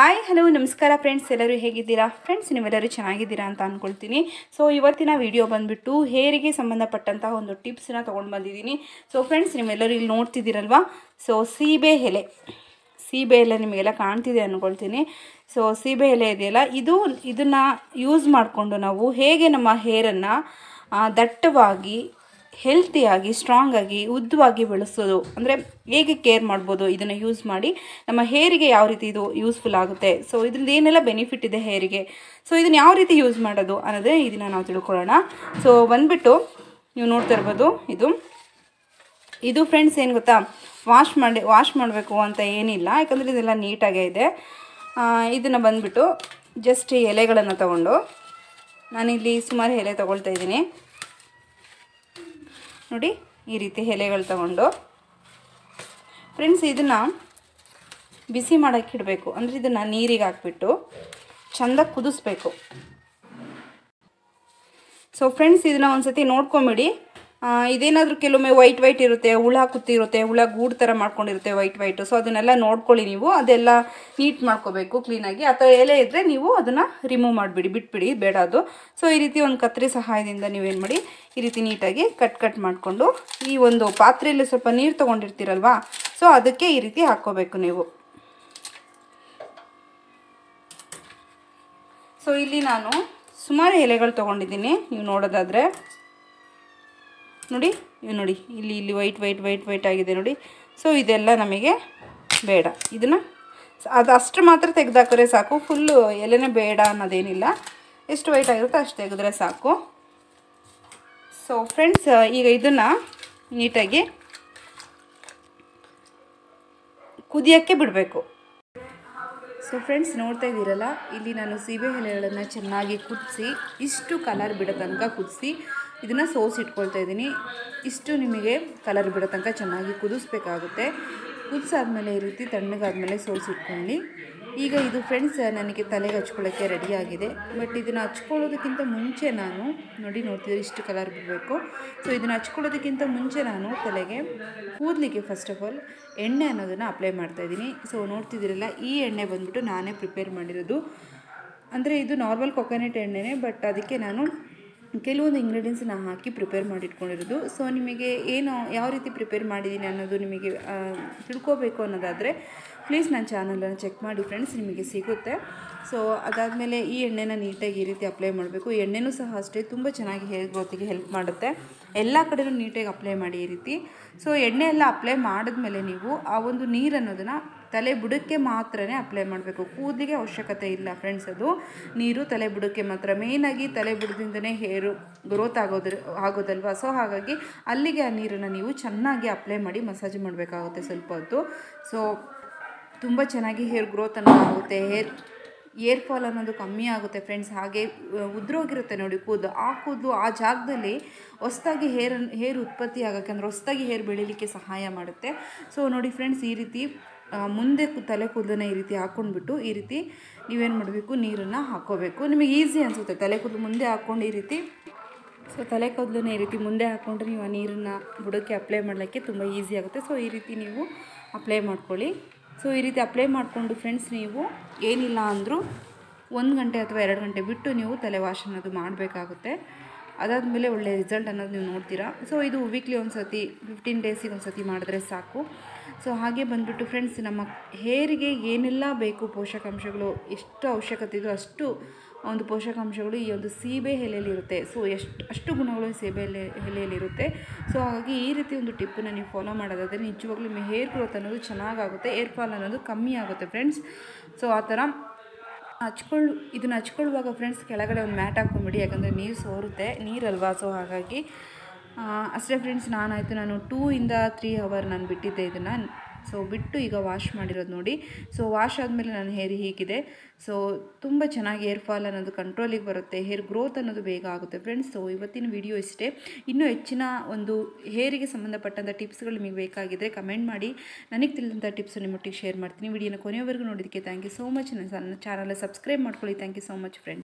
Hi hello ನಮಸ್ಕಾರ friends ಎಲ್ಲರೂ ಹೇಗಿದ್ದೀರಾ? ಫ್ರೆಂಡ್ಸ್ ನೀವೆಲ್ಲರೂ ಚೆನ್ನಾಗಿದ್ದೀರಾ ಅಂತ ಅಂದ್ಕೊಳ್ತೀನಿ ಸೊ ಇವತ್ತಿನ ವಿಡಿಯೋ ಬಂದುಬಿಟ್ಟು ಹೇರಿಗೆ ಸಂಬಂಧಪಟ್ಟಂತಹ ಒಂದು ಟಿಪ್ಸನ್ನ ತೊಗೊಂಡು ಬಂದಿದ್ದೀನಿ. ಸೊ ಫ್ರೆಂಡ್ಸ್ ನೀವೆಲ್ಲರೂ ಇಲ್ಲಿ ನೋಡ್ತಿದ್ದೀರಲ್ವಾ? ಸೊ ಸೀಬೆ ಎಲೆ. ಸೀಬೆ ಎಲೆ ನಿಮಗೆಲ್ಲ ಕಾಣ್ತಿದೆ ಅಂದ್ಕೊಳ್ತೀನಿ ಸೊ ಸೀಬೆ ಎಲೆ ಇದೆಯಲ್ಲ, ಇದು ಇದನ್ನು ಯೂಸ್ ಮಾಡಿಕೊಂಡು ನಾವು ಹೇಗೆ ನಮ್ಮ ಹೇರನ್ನು ದಟ್ಟವಾಗಿ ಹೆಲ್ತಿಯಾಗಿ ಸ್ಟ್ರಾಂಗಾಗಿ ಉದ್ದವಾಗಿ ಬೆಳೆಸೋದು. ಅಂದರೆ ಹೇಗೆ ಕೇರ್ ಮಾಡ್ಬೋದು ಇದನ್ನು ಯೂಸ್ ಮಾಡಿ, ನಮ್ಮ ಹೇರಿಗೆ ಯಾವ ರೀತಿ ಇದು ಯೂಸ್ಫುಲ್ ಆಗುತ್ತೆ. ಸೊ ಇದರಿಂದ ಏನೆಲ್ಲ ಬೆನಿಫಿಟ್ ಇದೆ ಹೇರಿಗೆ ಸೊ ಇದನ್ನು ಯಾವ ರೀತಿ ಯೂಸ್ ಮಾಡೋದು ಅನ್ನೋದೇ ಇದನ್ನು ನಾವು ತಿಳ್ಕೊಳ್ಳೋಣ. ಸೊ ಬಂದ್ಬಿಟ್ಟು ನೀವು ನೋಡ್ತಾ ಇರ್ಬೋದು ಇದು. ಇದು ಫ್ರೆಂಡ್ಸ್ ಏನು ಗೊತ್ತಾ? ವಾಶ್ ಮಾಡಿ ವಾಶ್ ಮಾಡಬೇಕು ಅಂತ ಏನಿಲ್ಲ. ಯಾಕಂದರೆ ಇದೆಲ್ಲ ನೀಟಾಗೇ ಇದೆ. ಇದನ್ನು ಬಂದುಬಿಟ್ಟು ಜಸ್ಟ್ ಎಲೆಗಳನ್ನು ತಗೊಂಡು ನಾನಿಲ್ಲಿ ಸುಮಾರು ಎಲೆ ತೊಗೊಳ್ತಾ ಇದ್ದೀನಿ. ನೋಡಿ ಈ ರೀತಿ ಎಲೆಗಳು ತಗೊಂಡು. ಫ್ರೆಂಡ್ಸ್ ಇದನ್ನು ಬಿಸಿ ಮಾಡೋಕ್ಕೆ ಇಡಬೇಕು. ಅಂದರೆ ಇದನ್ನು ನೀರಿಗೆ ಹಾಕ್ಬಿಟ್ಟು ಚೆಂದ ಕುದಿಸ್ಬೇಕು. ಸೊ ಫ್ರೆಂಡ್ಸ್ ಇದನ್ನು ಒಂದು ಸತಿ ನೋಡ್ಕೊಂಬಿಡಿ. ಇದೇನಾದರೂ ಕೆಲವೊಮ್ಮೆ ವೈಟ್ ವೈಟ್ ಇರುತ್ತೆ, ಹುಳ ಕುತ್ತಿರುತ್ತೆ ಹುಳ ಗೂಡು ಥರ ಮಾಡ್ಕೊಂಡಿರುತ್ತೆ ವೈಟ್ ವೈಟು ಸೊ ಅದನ್ನೆಲ್ಲ ನೋಡ್ಕೊಳ್ಳಿ ನೀವು. ಅದೆಲ್ಲ ನೀಟ್ ಮಾಡ್ಕೋಬೇಕು ಕ್ಲೀನಾಗಿ ಆ ಥರ ಎಲೆ ಇದ್ದರೆ ನೀವು ಅದನ್ನು ರಿಮೂವ್ ಮಾಡಿಬಿಡಿ, ಬಿಟ್ಬಿಡಿ. ಬೇಡ ಅದು. ಸೊ ಈ ರೀತಿ ಒಂದು ಕತ್ತರಿ ಸಹಾಯದಿಂದ ನೀವೇನು ಮಾಡಿ, ಈ ರೀತಿ ನೀಟಾಗಿ ಕಟ್ ಕಟ್ ಮಾಡಿಕೊಂಡು ಈ ಒಂದು ಪಾತ್ರೆಯಲ್ಲಿ ಸ್ವಲ್ಪ ನೀರು ತೊಗೊಂಡಿರ್ತೀರಲ್ವಾ? ಸೊ ಅದಕ್ಕೆ ಈ ರೀತಿ ಹಾಕ್ಕೋಬೇಕು ನೀವು. ಸೊ ಇಲ್ಲಿ ನಾನು ಸುಮಾರು ಎಲೆಗಳು ತೊಗೊಂಡಿದ್ದೀನಿ. ನೀವು ನೋಡೋದಾದರೆ ನೋಡಿ, ಇವು ನೋಡಿ, ಇಲ್ಲಿ ಇಲ್ಲಿ ವೈಟ್ ವೈಟ್ ವೈಟ್ ವೈಟ್ ಆಗಿದೆ ನೋಡಿ. ಸೊ ಇದೆಲ್ಲ ನಮಗೆ ಬೇಡ. ಇದನ್ನು ಅದು ಅಷ್ಟು ಮಾತ್ರ ತೆಗೆದಾಕಿದ್ರೆ ಸಾಕು. ಫುಲ್ಲು ಎಲೆನೇ ಬೇಡ ಅನ್ನೋದೇನಿಲ್ಲ. ಎಷ್ಟು ವೈಟ್ ಆಗಿರುತ್ತೋ ಅಷ್ಟು ತೆಗೆದ್ರೆ ಸಾಕು. ಸೊ ಫ್ರೆಂಡ್ಸ್ ಈಗ ಇದನ್ನು ನೀಟಾಗಿ ಕುದಿಯೋಕ್ಕೆ ಬಿಡಬೇಕು. ಸೊ ಫ್ರೆಂಡ್ಸ್ ನೋಡ್ತಾ ಇದ್ದೀರಲ್ಲ, ಇಲ್ಲಿ ನಾನು ಸೀಬೆ ಎಲೆಗಳನ್ನು ಚೆನ್ನಾಗಿ ಕುದಿಸಿ, ಇಷ್ಟು ಕಲರ್ ಬಿಡೋ ತನಕ ಕುದಿಸಿ ಇದನ್ನು ಸೋಸಿಟ್ಕೊಳ್ತಾ ಇದ್ದೀನಿ. ಇಷ್ಟು ನಿಮಗೆ ಕಲರ್ ಬಿಡೋ ತನಕ ಚೆನ್ನಾಗಿ ಕುದಿಸ್ಬೇಕಾಗುತ್ತೆ. ಕುದಿಸಾದ್ಮೇಲೆ ಈ ರೀತಿ ತಣ್ಣಗಾದ್ಮೇಲೆ ಸೋಸಿ ಇಟ್ಕೊಳ್ಳಿ. ಈಗ ಇದು ಫ್ರೆಂಡ್ಸ್ ನನಗೆ ತಲೆಗೆ ಹಚ್ಕೊಳ್ಳೋಕ್ಕೆ ರೆಡಿಯಾಗಿದೆ ಬಟ್ ಇದನ್ನು ಹಚ್ಕೊಳ್ಳೋದಕ್ಕಿಂತ ಮುಂಚೆ ನಾನು, ನೋಡಿ ನೋಡ್ತಿದ್ರೆ ಇಷ್ಟು ಕಲರ್ ಬಿಡಬೇಕು. ಸೊ ಇದನ್ನು ಹಚ್ಕೊಳ್ಳೋದಕ್ಕಿಂತ ಮುಂಚೆ ನಾನು ತಲೆಗೆ ಕೂದಲಿಗೆ ಫಸ್ಟ್ ಆಫ್ ಆಲ್ ಎಣ್ಣೆ ಅನ್ನೋದನ್ನು ಅಪ್ಲೈ ಮಾಡ್ತಾಯಿದ್ದೀನಿ ಸೊ ನೋಡ್ತಿದ್ದೀರಲ್ಲ, ಈ ಎಣ್ಣೆ ಬಂದ್ಬಿಟ್ಟು ನಾನೇ ಪ್ರಿಪೇರ್ ಮಾಡಿರೋದು. ಅಂದರೆ ಇದು ನಾರ್ಮಲ್ ಕೊಕೊನೆಟ್ ಎಣ್ಣೆನೇ ಬಟ್ ಅದಕ್ಕೆ ನಾನು ಕೆಲವೊಂದು ಇಂಗ್ರೀಡಿಯೆಂಟ್ಸನ್ನ ಹಾಕಿ ಪ್ರಿಪೇರ್ ಮಾಡಿಟ್ಕೊಂಡಿರೋದು. ಸೊ ನಿಮಗೆ ಏನು, ಯಾವ ರೀತಿ ಪ್ರಿಪೇರ್ ಮಾಡಿದ್ದೀನಿ ಅನ್ನೋದು ನಿಮಗೆ ತಿಳ್ಕೋಬೇಕು ಅನ್ನೋದಾದರೆ ಪ್ಲೀಸ್ ನನ್ನ ಚಾನಲನ್ನು ಚೆಕ್ ಮಾಡಿ ಫ್ರೆಂಡ್ಸ್ ನಿಮಗೆ ಸಿಗುತ್ತೆ. ಸೊ ಅದಾದಮೇಲೆ ಈ ಎಣ್ಣೆನ ನೀಟಾಗಿ ಈ ರೀತಿ ಅಪ್ಲೈ ಮಾಡಬೇಕು. ಎಣ್ಣೆನೂ ಸಹ ಅಷ್ಟೇ, ತುಂಬ ಚೆನ್ನಾಗಿ ಹೇರ್ ಗ್ರೋತಿಗೆ ಹೆಲ್ಪ್ ಮಾಡುತ್ತೆ. ಎಲ್ಲ ಕಡೆಯೂ ನೀಟಾಗಿ ಅಪ್ಲೈ ಮಾಡಿ ಈ ರೀತಿ. ಸೊ ಎಣ್ಣೆ ಎಲ್ಲ ಅಪ್ಲೈ ಮಾಡಿದ್ಮೇಲೆ ನೀವು ಆ ಒಂದು ನೀರು ಅನ್ನೋದನ್ನು ತಲೆ ಬುಡಕ್ಕೆ ಮಾತ್ರನೇ ಅಪ್ಲೈ ಮಾಡಬೇಕು. ಕೂದಲಿಗೆ ಅವಶ್ಯಕತೆ ಇಲ್ಲ ಫ್ರೆಂಡ್ಸ್ ಅದು. ನೀರು ತಲೆ ಬುಡಕ್ಕೆ ಮಾತ್ರ. ಮೇಯ್ನಾಗಿ ತಲೆ ಬುಡದಿಂದನೇ ಹೇರು ಗ್ರೋತ್ ಆಗೋದ್ರ, ಆಗೋದಲ್ವಾ? ಸೊ ಹಾಗಾಗಿ ಅಲ್ಲಿಗೆ ಆ ನೀರನ್ನು ನೀವು ಚೆನ್ನಾಗಿ ಅಪ್ಲೈ ಮಾಡಿ ಮಸಾಜ್ ಮಾಡಬೇಕಾಗುತ್ತೆ ಸ್ವಲ್ಪ ಹೊತ್ತು. ಸೊ ತುಂಬ ಚೆನ್ನಾಗಿ ಹೇರ್ ಗ್ರೋತ್ ಅನ್ನೋದಾಗುತ್ತೆ ಹೇರ್ ಏರ್ ಫಾಲ್ ಅನ್ನೋದು ಕಮ್ಮಿ ಆಗುತ್ತೆ ಫ್ರೆಂಡ್ಸ್ ಹಾಗೆ ಉದ್ರೋಗಿರುತ್ತೆ ನೋಡಿ ಕೂದಲು. ಆ ಕೂದಲು ಆ ಜಾಗದಲ್ಲಿ ಹೊಸ್ದಾಗಿ ಹೇರ್ ಹೇರ್ ಉತ್ಪತ್ತಿ ಆಗೋಕ್ಕೆ ಅಂದರೆ ಹೊಸ್ದಾಗಿ ಹೇರ್ ಬೆಳೀಲಿಕ್ಕೆ ಸಹಾಯ ಮಾಡುತ್ತೆ. ಸೊ ನೋಡಿ ಫ್ರೆಂಡ್ಸ್ ಈ ರೀತಿ ಮುಂದೆ ತಲೆ ಕೂದಲನ್ನ ಈ ರೀತಿ ಹಾಕ್ಕೊಂಡ್ಬಿಟ್ಟು ಈ ರೀತಿ ನೀವೇನು ಮಾಡಬೇಕು, ನೀರನ್ನು ಹಾಕ್ಕೋಬೇಕು ನಿಮಗೆ ಈಸಿ ಅನಿಸುತ್ತೆ ತಲೆ ಕೂದಲು ಮುಂದೆ ಹಾಕ್ಕೊಂಡು ಈ ರೀತಿ. ಸೊ ತಲೆ ಕೂದಲನ್ನ ಈ ರೀತಿ ಮುಂದೆ ಹಾಕ್ಕೊಂಡ್ರೆ ನೀವು ಆ ನೀರನ್ನು ಬುಡಕ್ಕೆ ಅಪ್ಲೈ ಮಾಡಲಿಕ್ಕೆ ತುಂಬ ಈಸಿ ಆಗುತ್ತೆ. ಸೊ ಈ ರೀತಿ ನೀವು ಅಪ್ಲೈ ಮಾಡ್ಕೊಳ್ಳಿ. ಸೊ ಈ ರೀತಿ ಅಪ್ಲೈ ಮಾಡಿಕೊಂಡು ಫ್ರೆಂಡ್ಸ್ ನೀವು ಏನಿಲ್ಲ ಅಂದರೂ ಒಂದು ಗಂಟೆ ಅಥವಾ ಎರಡು ಗಂಟೆ ಬಿಟ್ಟು ನೀವು ತಲೆ ವಾಶ್ ಅನ್ನೋದು ಮಾಡಬೇಕಾಗುತ್ತೆ. ಅದಾದಮೇಲೆ ಒಳ್ಳೆಯ ರಿಸಲ್ಟ್ ಅನ್ನೋದು ನೀವು ನೋಡ್ತೀರಾ. ಸೊ ಇದು ವೀಕ್ಲಿ ಒಂದು ಸತಿ ಫಿಫ್ಟೀನ್ ಡೇಸಿಗೆ ಒಂದು ಸತಿ ಮಾಡಿದ್ರೆ ಸಾಕು. ಸೊ ಹಾಗೆ ಬಂದುಬಿಟ್ಟು ಫ್ರೆಂಡ್ಸ್ ನಮ್ಮ ಹೇರಿಗೆ ಏನೆಲ್ಲ ಬೇಕು, ಪೋಷಕಾಂಶಗಳು, ಎಷ್ಟು ಅವಶ್ಯಕತೆ ಇದೋ ಅಷ್ಟು ಒಂದು ಪೋಷಕಾಂಶಗಳು ಈ ಒಂದು ಸೀಬೆ ಎಲೆಯಲ್ಲಿರುತ್ತೆ ಸೊ ಎಷ್ಟು, ಅಷ್ಟು ಗುಣಗಳು ಸೀಬೆ ಎಲೆ ಎಲೆಯಲ್ಲಿರುತ್ತೆ ಸೊ ಹಾಗಾಗಿ ಈ ರೀತಿ ಒಂದು ಟಿಪ್ಪನ್ನು ನೀವು ಫಾಲೋ ಮಾಡೋದಾದರೆ ನಿಜವಾಗ್ಲೂ ನಿಮ್ಮ ಹೇರ್ ಗ್ರೋತ್ ಅನ್ನೋದು ಚೆನ್ನಾಗಾಗುತ್ತೆ ಏರ್ ಫಾಲ್ ಅನ್ನೋದು ಕಮ್ಮಿ ಆಗುತ್ತೆ ಫ್ರೆಂಡ್ಸ್ ಸೊ ಆ ಥರ ಹಚ್ಕೊಳ್ಳು, ಇದನ್ನು ಹಚ್ಕೊಳ್ಳುವಾಗ ಫ್ರೆಂಡ್ಸ್ ಕೆಳಗಡೆ ಒಂದು ಮ್ಯಾಟ್ ಹಾಕ್ಕೊಂಬಿಡಿ ಯಾಕಂದರೆ ನೀರು ಸೋರುತ್ತೆ ನೀರಲ್ವಾ ಸೊ ಹಾಗಾಗಿ ಅಷ್ಟೇ ಫ್ರೆಂಡ್ಸ್ ನಾನಾಯಿತು. ನಾನು ಟೂ ಇಂದ ತ್ರೀ ಅವರ್ ನಾನು ಬಿಟ್ಟಿದ್ದೆ ಇದನ್ನು. ಸೊ ಬಿಟ್ಟು ಈಗ ವಾಶ್ ಮಾಡಿರೋದು ನೋಡಿ. ಸೊ ವಾಶ್ ಆದಮೇಲೆ ನನ್ನ ಹೇರ್ ಹೀಗಿದೆ. ಸೊ ತುಂಬ ಚೆನ್ನಾಗಿ ಹೇರ್ ಫಾಲ್ ಅನ್ನೋದು ಕಂಟ್ರೋಲಿಗೆ ಬರುತ್ತೆ. ಹೇರ್ ಗ್ರೋತ್ ಅನ್ನೋದು ಬೇಗ ಆಗುತ್ತೆ ಫ್ರೆಂಡ್ಸ್ ಸೊ ಇವತ್ತಿನ ವಿಡಿಯೋ ಇಷ್ಟೇ. ಇನ್ನೂ ಹೆಚ್ಚಿನ ಒಂದು ಹೇರಿಗೆ ಸಂಬಂಧಪಟ್ಟಂಥ ಟಿಪ್ಸ್ಗಳು ನಿಮಗೆ ಬೇಕಾಗಿದ್ದರೆ ಕಮೆಂಟ್ ಮಾಡಿ. ನನಗೆ ತಿಳಿದಂಥ ಟಿಪ್ಸ್ ನಿಮ್ಮೊಟ್ಟಿಗೆ ಶೇರ್ ಮಾಡ್ತೀನಿ. ವಿಡಿಯೋನ ಕೊನೆಯವರೆಗೂ ನೋಡಿದಕ್ಕೆ ಥ್ಯಾಂಕ್ ಯು ಸೋ ಮಚ್ ನನ್ನ ಚಾನಲ್ ಸಬ್ಸ್ಕ್ರೈಬ್ ಮಾಡ್ಕೊಳ್ಳಿ. Thank you so much friends